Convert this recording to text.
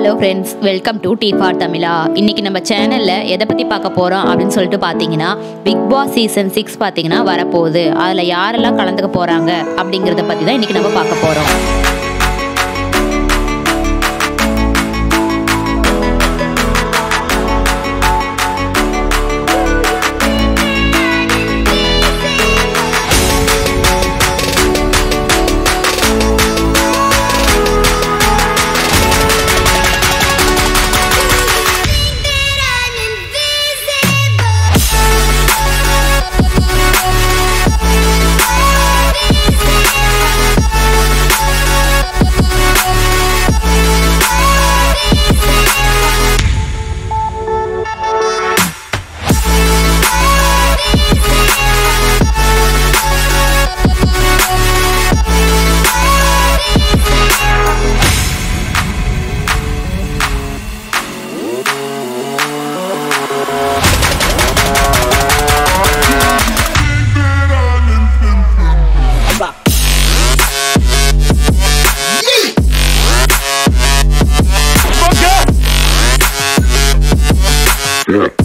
Hello friends welcome to T for Tamizha இன்னைக்கு நம்ம சேனலில் எதை பற்றி பார்க்க போகிறோம் அப்படின்னு சொல்லிட்டு பார்த்தீங்கன்னா பிக் பாஸ் சீசன் சிக்ஸ் பார்த்தீங்கன்னா வரப்போகுது. அதில் யாரெல்லாம் கலந்துக்க போகிறாங்க அப்படிங்கிறத பற்றி தான் இன்னைக்கு நம்ம பார்க்க போகிறோம் Yeah.